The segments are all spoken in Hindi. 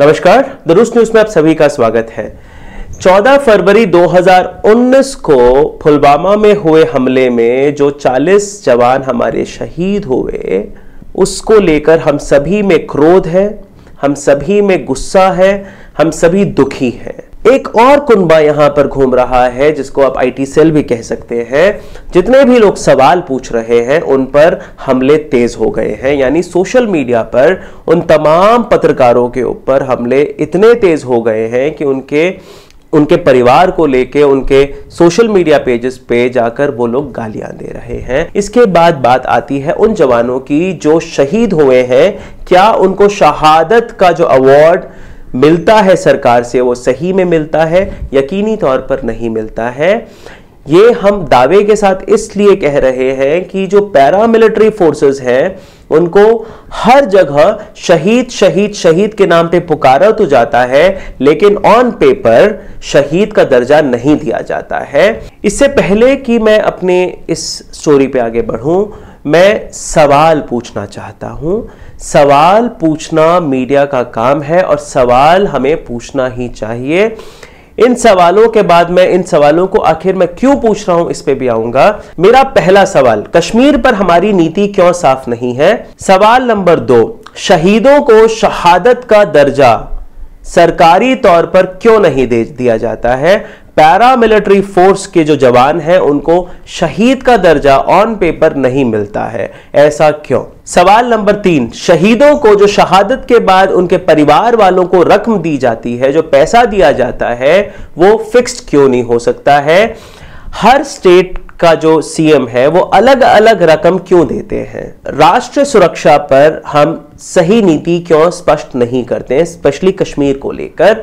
नमस्कार दुरुस्त न्यूज़ में आप सभी का स्वागत है। 14 फरवरी 2019 को पुलवामा में हुए हमले में जो 40 जवान हमारे शहीद हुए, उसको लेकर हम सभी में क्रोध है, हम सभी में गुस्सा है, हम सभी दुखी हैं। एक और कुनबा यहाँ पर घूम रहा है, जिसको आप आईटी सेल भी कह सकते हैं। जितने भी लोग सवाल पूछ रहे हैं, उन पर हमले तेज हो गए हैं। यानी सोशल मीडिया पर उन तमाम पत्रकारों के ऊपर हमले इतने तेज हो गए हैं कि उनके उनके परिवार को लेके, उनके सोशल मीडिया पेजेस पे जाकर वो लोग गालियाँ दे रहे हैं। इसके बाद बात आती है उन जवानों की जो शहीद हुए हैं। क्या उनको शहादत का जो अवार्ड मिलता है सरकार से, वो सही में मिलता है, यकीनी तौर पर नहीं मिलता है। ये हम दावे के साथ इसलिए कह रहे हैं कि जो पैरामिलिट्री फोर्सेस हैं, उनको हर जगह शहीद शहीद शहीद के नाम पे पुकारा तो जाता है, लेकिन ऑन पेपर शहीद का दर्जा नहीं दिया जाता है। इससे पहले कि मैं अपने इस स्टोरी पे आगे बढ़ूं मैं सवाल पूछना चाहता हूँ। सवाल पूछना मीडिया का काम है और सवाल हमें पूछना ही चाहिए। इन सवालों के बाद मैं इन सवालों को आखिर मैं क्यों पूछ रहा हूँ इस पे भी आऊँगा। मेरा पहला सवाल, कश्मीर पर हमारी नीति क्यों साफ़ नहीं है? सवाल नंबर दो, शहीदों को शहादत का दर्जा सरकारी तौर पर क्यों नहीं दे, दिया जाता है? पैरामिलिट्री फोर्स के जो जवान हैं, उनको शहीद का दर्जा ऑन पेपर नहीं मिलता है। ऐसा क्यों? सवाल नंबर तीन, शहीदों को जो शहादत के बाद उनके परिवार वालों को रकम दी जाती है, जो पैसा दिया जाता है, वो फिक्स्ड क्यों नहीं हो सकता है? हर स्टेट का जो सीएम है, वो अलग अलग रकम क्यों देते हैं? राष्ट्र सुरक्षा पर हम सही नीति क्यों स्पष्ट नहीं करते हैं, स्पेशली कश्मीर को लेकर?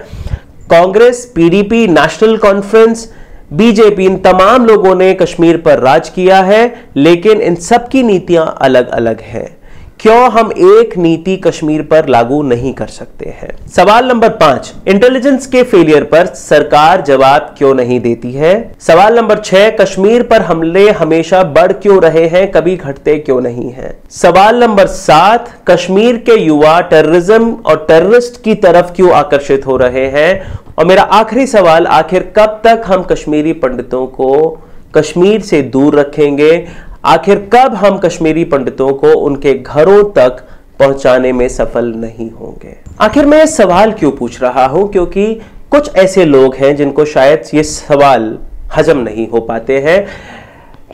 Congress PDP national conference BJP इन तमाम लोगों ने कश्मीर पर राज किया है, लेकिन इन सबकी नीतियाँ अलग अलग हैं। क्यों हम एक नीति कश्मीर पर लागू नहीं कर सकते हैं? सवाल नंबर पाँच इंटेलिजेंस के फेलियर पर सरकार जवाब क्यों नहीं देती है? सवाल नंबर छह, कश्मीर पर हमले हमेशा बढ़ क्यों रहे हैं, कभी घटते क्यों नहीं है? सवाल नंबर सात, कश्मीर के युवा टेररिज्म और टेररिस्ट की तरफ़ क्यों आकर्षित हो रहे हैं? और मेरा आखिरी सवाल, आखिर कब तक हम कश्मीरी पंडितों को कश्मीर से दूर रखेंगे? आखिर कब हम कश्मीरी पंडितों को उनके घरों तक पहुँचाने में सफल नहीं होंगे? आखिर मैं सवाल क्यों पूछ रहा हूँ? क्योंकि कुछ ऐसे लोग हैं जिनको शायद ये सवाल हजम नहीं हो पाते हैं।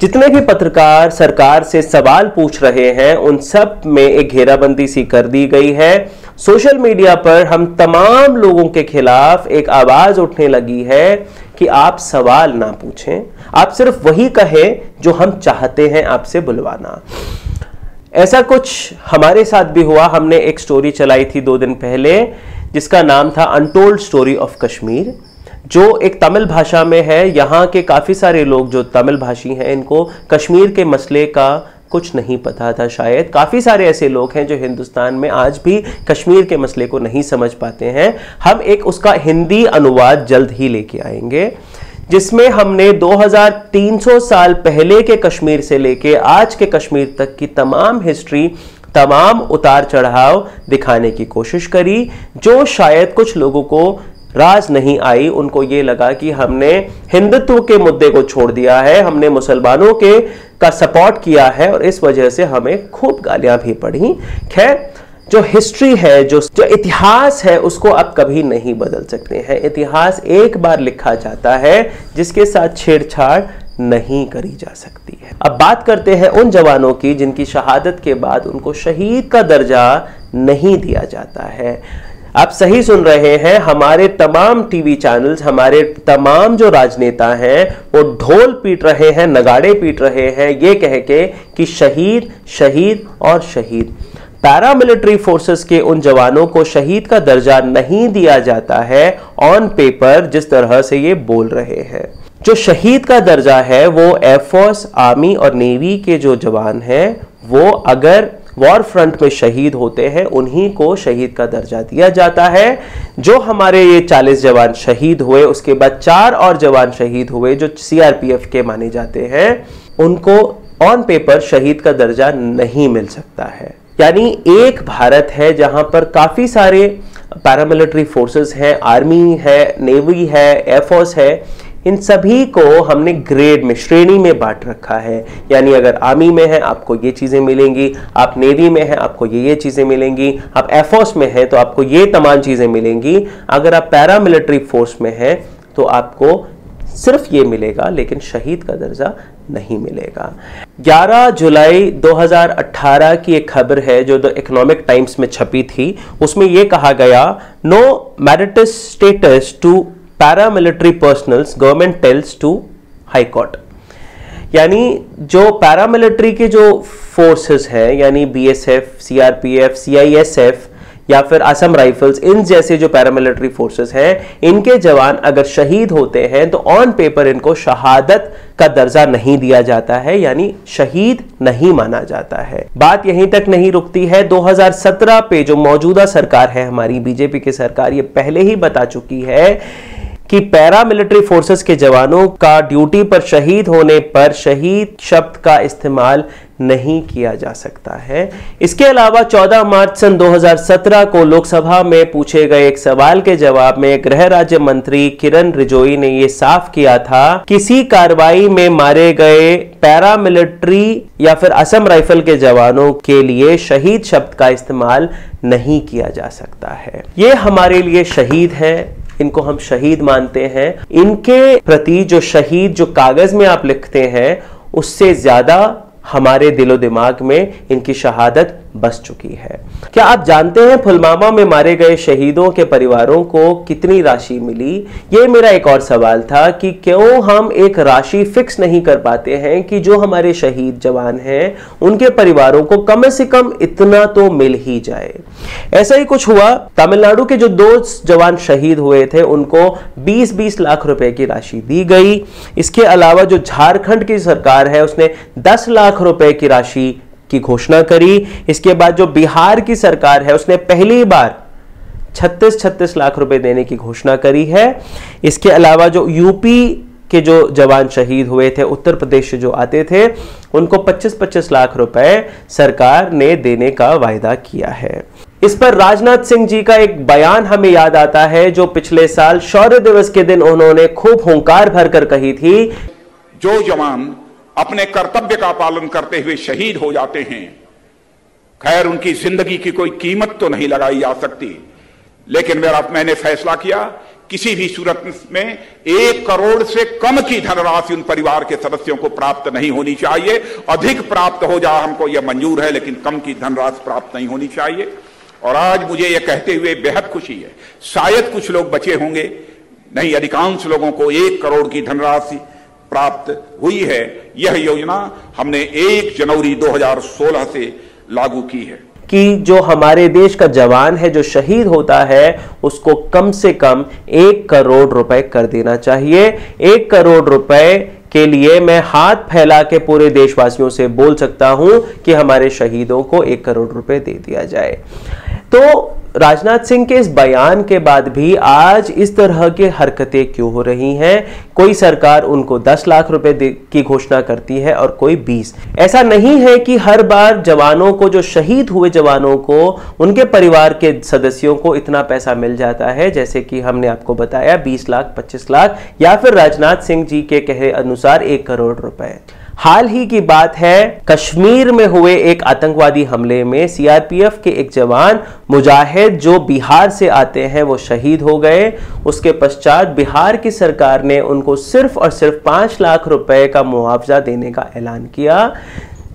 जितने भी पत्रकार सरकार से सवाल पूछ रहे हैं, उन सब में एक घेराबंदी सी कर दी गई है। सोशल मीडिया पर हम तमाम लोगों के खिलाफ एक आवाज़ उठने लगी है कि आप सवाल ना पूछें। आप सिर्फ़ वही कहें जो हम चाहते हैं आपसे बुलवाना। ऐसा कुछ हमारे साथ भी हुआ। हमने एक स्टोरी चलाई थी दो दिन पहले, जिसका नाम था अनटोल्ड स्टोरी ऑफ़ कश्मीर जो एक तमिल भाषा में है। यहाँ के काफ़ी सारे लोग जो तमिल भाषी हैं, इनको कश्मीर के मसले का कुछ नहीं पता था शायद। काफ़ी सारे ऐसे लोग हैं जो हिंदुस्तान में आज भी कश्मीर के मसले को नहीं समझ पाते हैं। हम एक उसका हिंदी अनुवाद जल्द ही लेके आएँगे, जिसमें हमने 2300 साल पहले के कश्मीर से लेके आज के कश्मीर तक की तमाम हिस्ट्री, तमाम उतार चढ़ाव दिखाने की कोशिश करी, जो शायद कुछ लोगों को राज नहीं आई, उनको ये लगा कि हमने हिंदुत्व के मुद्दे को छोड़ दिया है, हमने मुसलमानों के का सपोर्ट किया है और इस वजह से हमें खूब गालियाँ भी पड़ी खैर, जो हिस्ट्री है, जो जो इतिहास है, उसको आप कभी नहीं बदल सकते हैं। इतिहास एक बार लिखा जाता है, जिसके साथ छेड़छाड़ नहीं करी जा सकती है। अब बात करते हैं उन जवानों की, जिनकी शहादत के बाद उनको शहीद का दर्जा नहीं दिया जाता है। आप सही सुन रहे हैं, हमारे तमाम टीवी चैनल्स, हमारे तमाम जो राजनेता हैं, वो ढोल पीट रहे हैं, नगाड़े पीट रहे हैं, ये कह के कि शहीद शहीद और शहीद। पैरामिलिट्री फोर्सेस के उन जवानों को शहीद का दर्जा नहीं दिया जाता है ऑन पेपर जिस तरह से ये बोल रहे हैं। जो शहीद का दर्जा है, वो एयरफोर्स आर्मी और नेवी के जो जवान हैं, वो अगर वॉर फ्रंट में शहीद होते हैं, उन्हीं को शहीद का दर्जा दिया जाता है। जो हमारे ये 40 जवान शहीद हुए, उसके बाद चार और जवान शहीद हुए, जो सीआरपीएफ के माने जाते हैं, उनको ऑन पेपर शहीद का दर्जा नहीं मिल सकता है। यानी एक भारत है जहाँ पर काफ़ी सारे पैरामिलिट्री फोर्सेस हैं आर्मी है नेवी है एयरफोर्स है इन सभी को हमने ग्रेड में, श्रेणी में बांट रखा है। यानी अगर आर्मी में है, आपको ये चीज़ें मिलेंगी, आप नेवी में है, आपको ये ये चीज़ें मिलेंगी, आप एयरफोर्स में है तो आपको ये तमाम चीज़ें मिलेंगी। अगर आप पैरामिलिट्री फोर्स में है तो आपको सिर्फ़ ये मिलेगा, लेकिन शहीद का दर्जा नहीं मिलेगा। 11 जुलाई 2018 की एक खबर है, जो द इकोनॉमिक टाइम्स में छपी थी। उसमें यह कहा गया no marital status to paramilitary personnels government tells to high court यानी जो पैरामिलिट्री के जो फोर्सेस हैं, यानी बीएसएफ सीआरपीएफ सीआईएसएफ या फिर असम राइफल्स इन जैसे जो पैरामिलिट्री फोर्सेस हैं, इनके जवान अगर शहीद होते हैं तो ऑन पेपर इनको शहादत का दर्जा नहीं दिया जाता है, यानी शहीद नहीं माना जाता है। बात यहीं तक नहीं रुकती है 2017 पे जो मौजूदा सरकार है, हमारी बीजेपी की सरकार, ये पहले ही बता चुकी है कि पैरामिलिट्री फोर्सेस के जवानों का ड्यूटी पर शहीद होने पर शहीद शब्द का इस्तेमाल नहीं किया जा सकता है। इसके अलावा 14 मार्च सन 2017 को लोकसभा में पूछे गए एक सवाल के जवाब में गृह राज्य मंत्री किरण रिजोई ने यह साफ़ किया था किसी कार्रवाई में मारे गए पैरामिलिट्री या फिर असम राइफल के जवानों के लिए शहीद शब्द का इस्तेमाल नहीं किया जा सकता है। ये हमारे लिए शहीद है इनको हम शहीद मानते हैं। इनके प्रति जो शहीद जो कागज़ में आप लिखते हैं, उससे ज़्यादा हमारे दिलो दिमाग में इनकी शहादत बस चुकी है। क्या आप जानते हैं पुलवामा में मारे गए शहीदों के परिवारों को कितनी राशि मिली? ये मेरा एक और सवाल था कि क्यों हम एक राशि फिक्स नहीं कर पाते हैं कि जो हमारे शहीद जवान हैं, उनके परिवारों को कम से कम इतना तो मिल ही जाए। ऐसा ही कुछ हुआ। तमिलनाडु के जो दो जवान शहीद हुए थे, उनको 20-20 लाख रुपए की राशि दी गई। इसके अलावा जो झारखंड की सरकार है, उसने 10 लाख रुपए की राशि की घोषणा करी। इसके बाद जो बिहार की सरकार है, उसने पहली बार 36-36 लाख रुपए देने की घोषणा करी है। इसके अलावा जो यूपी के जो जवान शहीद हुए थे, उत्तर प्रदेश से जो आते थे, उनको 25-25 लाख रुपए सरकार ने देने का वायदा किया है। इस पर राजनाथ सिंह जी का एक बयान हमें याद आता है, जो पिछले साल शौर्य दिवस के दिन उन्होंने खूब हुंकार भरकर कही थी। जो जवान अपने कर्तव्य का पालन करते हुए शहीद हो जाते हैं। खैर, उनकी ज़िंदगी की कोई कीमत तो नहीं लगाई जा सकती। लेकिन मेरा, मैंने फैसला किया, किसी भी सूरत में एक करोड़ से कम की धनराशि उन परिवार के सदस्यों को प्राप्त नहीं होनी चाहिए। अधिक प्राप्त हो जा, हमको यह मंजूर है, लेकिन कम की धनराशि प्राप्त नहीं होनी चाहिए। और आज मुझे यह कहते हुए बेहद खुशी है। शायद कुछ लोग बचे होंगे, नहीं, अधिकांश लोगों को एक करोड़ की धनराशि प्राप्त हुई है। यह योजना हमने एक जनवरी 2016 से लागू की है। कि जो हमारे देश का जवान है, जो शहीद होता है, उसको कम से कम एक करोड़ रुपए कर देना चाहिए। एक करोड़ रुपए के लिए मैं हाथ फैला के पूरे देशवासियों से बोल सकता हूँ कि हमारे शहीदों को एक करोड़ रुपए दे दिया जाए। तो राजनाथ सिंह के इस बयान के बाद भी आज इस तरह की हरकतें क्यों हो रही हैं? कोई सरकार उनको 10 लाख रुपए की घोषणा करती है और कोई 20 ऐसा नहीं है कि हर बार जवानों को, जो शहीद हुए जवानों को, उनके परिवार के सदस्यों को इतना पैसा मिल जाता है, जैसे कि हमने आपको बताया 20 लाख 25 लाख, या फिर राजनाथ सिंह जी के कहे अनुसार एक करोड़ रुपए। हाल ही की बात है, कश्मीर में हुए एक आतंकवादी हमले में सीआरपीएफ के एक जवान मुजाहिद जो बिहार से आते हैं, वो शहीद हो गए। उसके पश्चात बिहार की सरकार ने उनको सिर्फ़ और सिर्फ़ पाँच लाख रुपए का मुआवजा देने का ऐलान किया,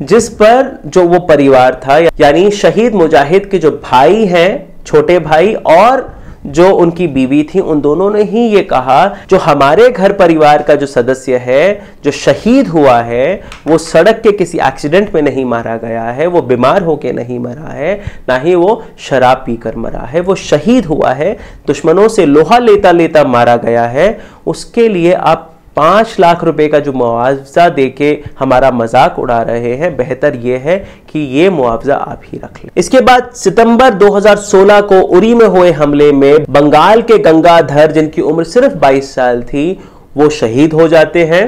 जिस पर जो वो परिवार था, यानी शहीद मुजाहिद के जो भाई हैं, छोटे भाई और जो उनकी बीवी थी, उन दोनों ने ही ये कहा, जो हमारे घर परिवार का जो सदस्य है, जो शहीद हुआ है, वो सड़क के किसी एक्सीडेंट में नहीं मारा गया है, वो बीमार होकर नहीं मरा है, ना ही वो शराब पीकर मरा है, वो शहीद हुआ है, दुश्मनों से लोहा लेता लेता मारा गया है, उसके लिए आप पाँच लाख रुपए का जो मुआवजा देके हमारा मज़ाक उड़ा रहे हैं, बेहतर यह है कि ये मुआवजा आप ही रख लें। इसके बाद सितंबर 2016 को उरी में हुए हमले में बंगाल के गंगाधर, जिनकी उम्र सिर्फ़ 22 साल थी, वो शहीद हो जाते हैं।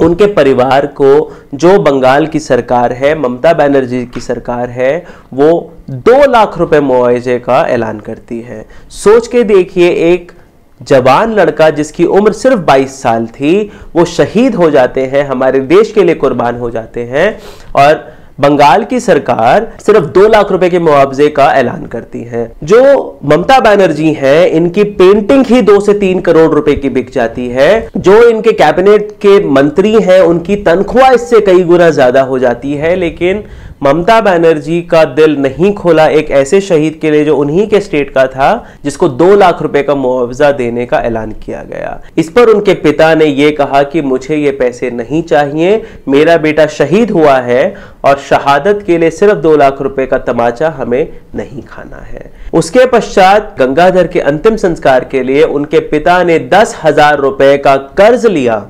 उनके परिवार को जो बंगाल की सरकार है, ममता बनर्जी की सरकार है, वो दो लाख रुपए मुआवजे का ऐलान करती है। सोच के देखिए, एक जवान लड़का जिसकी उम्र सिर्फ़ 22 साल थी, वो शहीद हो जाते हैं, हमारे देश के लिए कुर्बान हो जाते हैं और बंगाल की सरकार सिर्फ़ दो लाख रुपए के मुआवजे का ऐलान करती है। जो ममता बनर्जी हैं, इनकी पेंटिंग ही दो से तीन करोड़ रुपए की बिक जाती है। जो इनके कैबिनेट के मंत्री हैं, उनकी तनख्वाह इससे कई गुना ज़्यादा हो जाती है, लेकिन ममता बनर्जी का दिल नहीं खोला एक ऐसे शहीद के लिए जो उन्हीं के स्टेट का था, जिसको दो लाख रुपए का मुआवजा देने का ऐलान किया गया। इस पर उनके पिता ने यह कहा कि मुझे ये पैसे नहीं चाहिए, मेरा बेटा शहीद हुआ है और शहादत के लिए सिर्फ़ दो लाख रुपए का तमाचा हमें नहीं खाना है। उसके पश्चात गंगाधर के अंतिम संस्कार के लिए उनके पिता ने दस हज़ार रुपए का कर्ज लिया।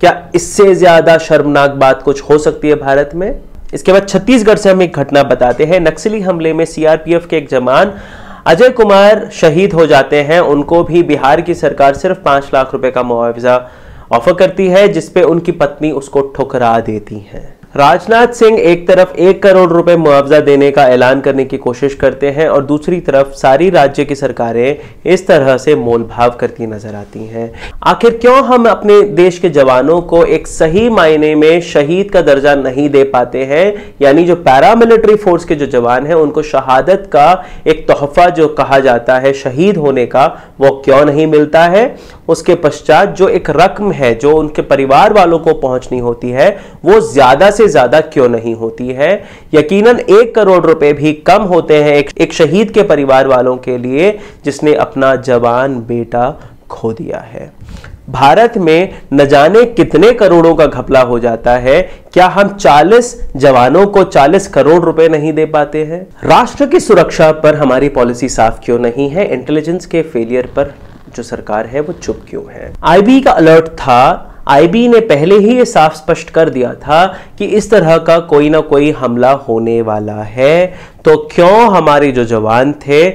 क्या इससे ज़्यादा शर्मनाक बात कुछ हो सकती है भारत में? इसके बाद छत्तीसगढ़ से हम एक घटना बताते हैं। नक्सली हमले में सीआरपीएफ के एक जवान अजय कुमार शहीद हो जाते हैं। उनको भी बिहार की सरकार सिर्फ़ पाँच लाख रुपए का मुआवजा ऑफ़र करती है, जिसपे उनकी पत्नी उसको ठुकरा देती है। राजनाथ सिंह एक तरफ़ एक करोड़ रुपए मुआवजा देने का ऐलान करने की कोशिश करते हैं और दूसरी तरफ़ सारी राज्य की सरकारें इस तरह से मोल भाव करती नज़र आती हैं। आखिर क्यों हम अपने देश के जवानों को एक सही मायने में शहीद का दर्जा नहीं दे पाते हैं? यानी जो पैरामिलिट्री फोर्स के जो जवान हैं, उनको शहादत का एक तोहफा जो कहा जाता है शहीद होने का, वो क्यों नहीं मिलता है? उसके पश्चात जो एक रकम है जो उनके परिवार वालों को पहुंचनी होती है वो ज़्यादा से ज़्यादा क्यों नहीं होती है? यकीनन एक करोड़ रुपए भी कम होते हैं एक, एक शहीद के परिवार वालों के लिए जिसने अपना जवान बेटा खो दिया है। भारत में न जाने कितने करोड़ों का घपला हो जाता है क्या हम 40 जवानों को 40 करोड़ रुपए नहीं दे पाते हैं? राष्ट्र की सुरक्षा पर हमारी पॉलिसी साफ़ क्यों नहीं है? इंटेलिजेंस के फेलियर पर जो सरकार है, वो चुप क्यों है? आईबी का अलर्ट था। आईबी ने पहले ही ये साफ़ स्पष्ट कर दिया था कि इस तरह का कोई ना कोई हमला होने वाला है। तो क्यों हमारे जो जवान थे,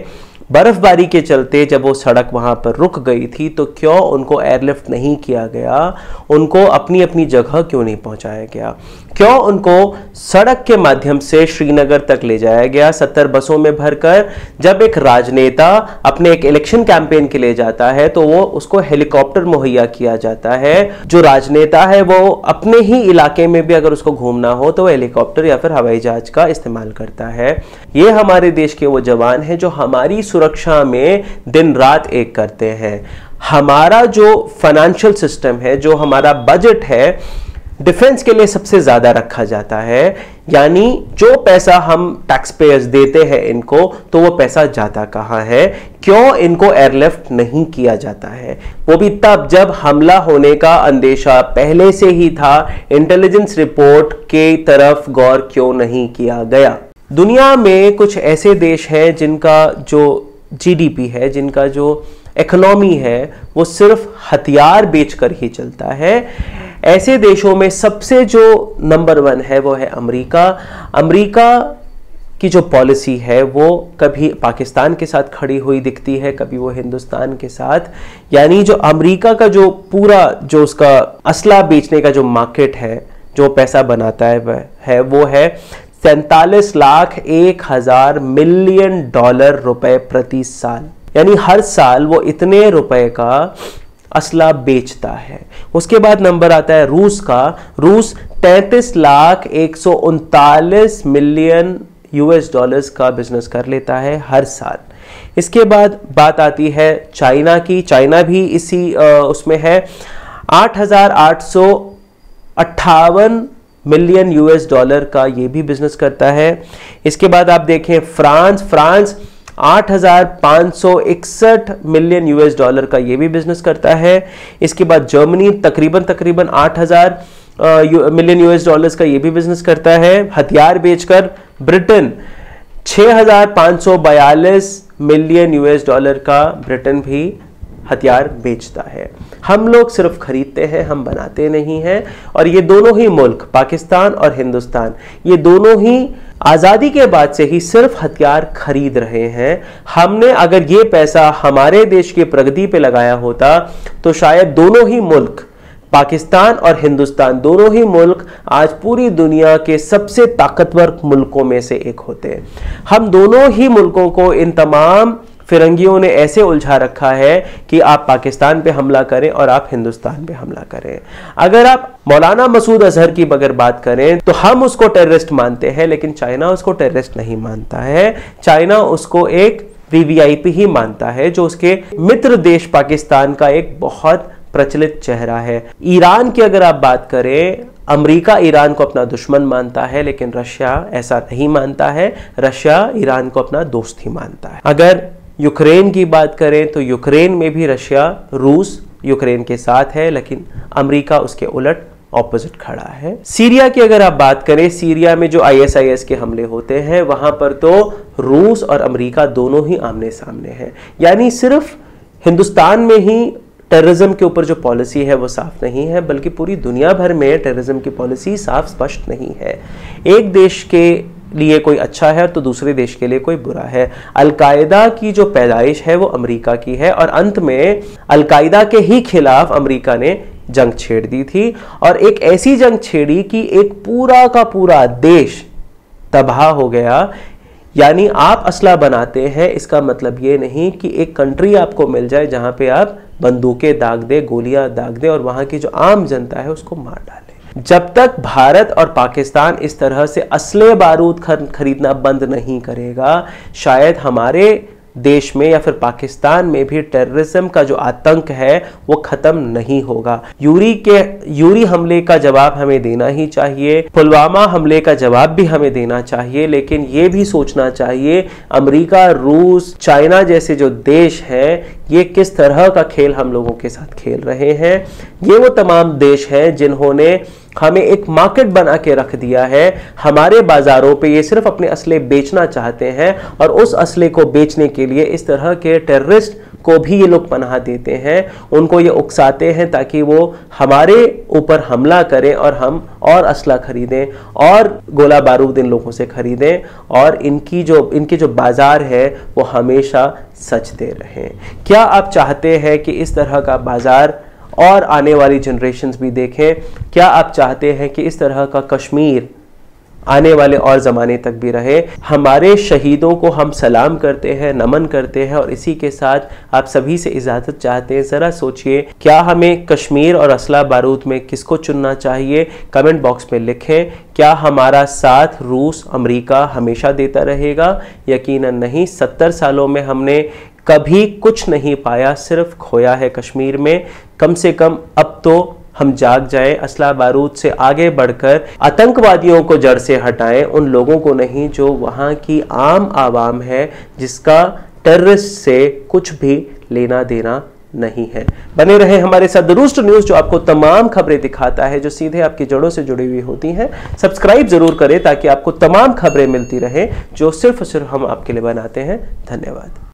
बर्फबारी के चलते जब वो सड़क वहाँ पर रुक गई थी तो क्यों उनको एयरलिफ्ट नहीं किया गया? उनको अपनी अपनी जगह क्यों नहीं पहुँचाया गया? क्यों उनको सड़क के माध्यम से श्रीनगर तक ले जाया गया? सत्तर बसों में भरकर जब एक राजनेता अपने एक इलेक्शन कैंपेन के लिए जाता है तो वो उसको हेलीकॉप्टर मुहैया किया जाता है। जो राजनेता है, वो अपने ही इलाके में भी अगर उसको घूमना हो तो हेलीकॉप्टर या फिर हवाई जहाज़ का इस्तेमाल करता है। ये हमारे देश के वो जवान हैं, जो हमारी सुरक्षा में दिन रात एक करते हैं। हमारा जो फाइनेंशियल सिस्टम है, जो हमारा बजट है डिफेंस के लिए सबसे ज़्यादा रखा जाता है। यानी जो पैसा हम टैक्स पेयर्स देते हैं इनको तो वो पैसा जाता कहाँ है? क्यों इनको एयरलिफ्ट नहीं किया जाता है? वो भी तब जब हमला होने का अंदेशा पहले से ही था। इंटेलिजेंस रिपोर्ट के तरफ़ गौर क्यों नहीं किया गया? दुनिया में कुछ ऐसे देश हैं जिनका जो जीडीपी है, जिनका जो इकोनॉमी है, वो सिर्फ़ हथियार बेचकर ही चलता है। ऐसे देशों में सबसे जो नंबर वन है, वो है अमेरिका। अमेरिका की जो पॉलिसी है, वो कभी पाकिस्तान के साथ खड़ी हुई दिखती है, कभी वो हिंदुस्तान के साथ। यानी जो अमेरिका का जो पूरा जो उसका असला बेचने का जो मार्केट है, जो पैसा बनाता है, वह है, वो है सैतालीस लाख एक हज़ार मिलियन डॉलर रुपए प्रति साल। यानी हर साल वो इतने रुपए का असला बेचता है। उसके बाद नंबर आता है रूस का। रूस 33 लाख एक मिलियन यूएस डॉलर्स का बिज़नेस कर लेता है हर साल। इसके बाद बात आती है चाइना की। चाइना भी इसी उसमें है। आठ हज़ार आठ सौ अट्ठावन मिलियन यूएस डॉलर का ये भी बिज़नेस करता है। इसके बाद आप देखें France. France 8,561 million US dollar का ये भी बिज़नेस करता है। इसके बाद जर्मनी तकरीबन तकरीबन 8,000 मिलियन यूएस डॉलर्स का ये भी बिज़नेस करता है। हथियार बेचकर ब्रिटेन 6,542 मिलियन यूएस डॉलर का ब्रिटेन भी हथियार बेचता है। हम लोग सिर्फ़ खरीदते हैं, हम बनाते नहीं हैं और ये दोनों ही मुल्क, पाकिस्तान और हिंदुस्तान, ये दोनों ही आज़ादी के बाद से ही सिर्फ़ हथियार खरीद रहे हैं। हमने अगर ये पैसा हमारे देश की प्रगति पे लगाया होता तो शायद दोनों ही मुल्क, पाकिस्तान और हिंदुस्तान, दोनों ही मुल्क आज पूरी दुनिया के सबसे ताकतवर मुल्कों में से एक होते। हैं हम दोनों ही मुल्कों को इन तमाम फिरंगियों ने ऐसे उलझा रखा है कि आप पाकिस्तान पे हमला करें और आप हिंदुस्तान पे हमला करें। अगर आप मौलाना मसूद अजहर की अगर बात करें तो हम उसको टेररिस्ट मानते हैं, लेकिन चाइना उसको टेररिस्ट नहीं मानता है। चाइना उसको एक वीवीआईपी ही मानता है, जो उसके मित्र देश पाकिस्तान का एक बहुत प्रचलित चेहरा है। ईरान की अगर आप बात करें, अमेरिका ईरान को अपना दुश्मन मानता है, लेकिन रशिया ऐसा नहीं मानता है। रशिया ईरान को अपना दोस्त ही मानता है। अगर यूक्रेन की बात करें तो यूक्रेन में भी रशिया, रूस यूक्रेन के साथ है, लेकिन अमेरिका उसके उलट ऑपोजिट खड़ा है। सीरिया की अगर आप बात करें, सीरिया में जो आईएसआईएस के हमले होते हैं, वहाँ पर तो रूस और अमेरिका दोनों ही आमने सामने हैं। यानी सिर्फ़ हिंदुस्तान में ही टेररिज्म के ऊपर जो पॉलिसी है, वो साफ़ नहीं है, बल्कि पूरी दुनिया भर में टेररिज्म की पॉलिसी साफ़, स्पष्ट नहीं है। एक देश के लिए कोई अच्छा है तो दूसरे देश के लिए कोई बुरा है। अलकायदा की जो पैदाइश है वो अमेरिका की है और अंत में अलकायदा के ही खिलाफ अमेरिका ने जंग छेड़ दी थी और एक ऐसी जंग छेड़ी कि एक पूरा का पूरा देश तबाह हो गया। यानी आप असला बनाते हैं, इसका मतलब ये नहीं कि एक कंट्री आपको मिल जाए जहाँ पे आप बंदूकें दाग दे, गोलियाँ दाग दे और वहाँ की जो आम जनता है उसको मार डाले। जब तक भारत और पाकिस्तान इस तरह से असले बारूद खरीदना बंद नहीं करेगा, शायद हमारे देश में या फिर पाकिस्तान में भी टेररिज्म का जो आतंक है, वो खत्म नहीं होगा। यूरी के, यूरी हमले का जवाब हमें देना ही चाहिए। पुलवामा हमले का जवाब भी हमें देना चाहिए, लेकिन ये भी सोचना चाहिए, अमेरिका, रूस, चाइना जैसे जो देश हैं, ये किस तरह का खेल हम लोगों के साथ खेल रहे हैं। ये वो तमाम देश हैं जिन्होंने हमें एक मार्केट बना के रख दिया है। हमारे बाजारों पे ये सिर्फ़ अपने असले बेचना चाहते हैं और उस असले को बेचने के लिए इस तरह के टेररिस्ट को भी ये लोग पनाह देते हैं। उनको ये उकसाते हैं ताकि वो हमारे ऊपर हमला करें और हम और असला खरीदें और गोला बारूद इन लोगों से खरीदें और इनकी जो, इनके जो बाज़ार है वो हमेशा सचते रहें। क्या आप चाहते हैं कि इस तरह का बाज़ार और आने वाली जनरेशन भी देखें, क्या आप चाहते हैं कि इस तरह का कश्मीर आने वाले और ज़माने तक भी रहे? हमारे शहीदों को हम सलाम करते हैं, नमन करते हैं और इसी के साथ आप सभी से इजाज़त चाहते हैं। ज़रा सोचिए, क्या हमें कश्मीर और असला बारूद में किसको चुनना चाहिए? कमेंट बॉक्स में लिखें, क्या हमारा साथ रूस अमेरिका हमेशा देता रहेगा? यकीनन नहीं, सत्तर सालों में हमने कभी कुछ नहीं पाया, सिर्फ़ खोया है कश्मीर में। कम से कम अब तो हम जाग जाएँ, असला बारूद से आगे बढ़कर, आतंकवादियों को जड़ से हटाएँ, उन लोगों को नहीं जो वहाँ की आम आवाम है, जिसका टेररिस्ट से कुछ भी लेना देना नहीं है। बने रहे हमारे साथ दुरुस्त न्यूज़ जो आपको तमाम खबरें दिखाता है, जो सीधे आपकी जड़ों से जुड़ी हुई होती हैं। सब्सक्राइब ज़रूर करें, ताकि आपको तमाम खबरें मिलती रहे, जो सिर्फ़ सिर्फ़ हम आपके लिए बनाते हैं। धन्यवाद।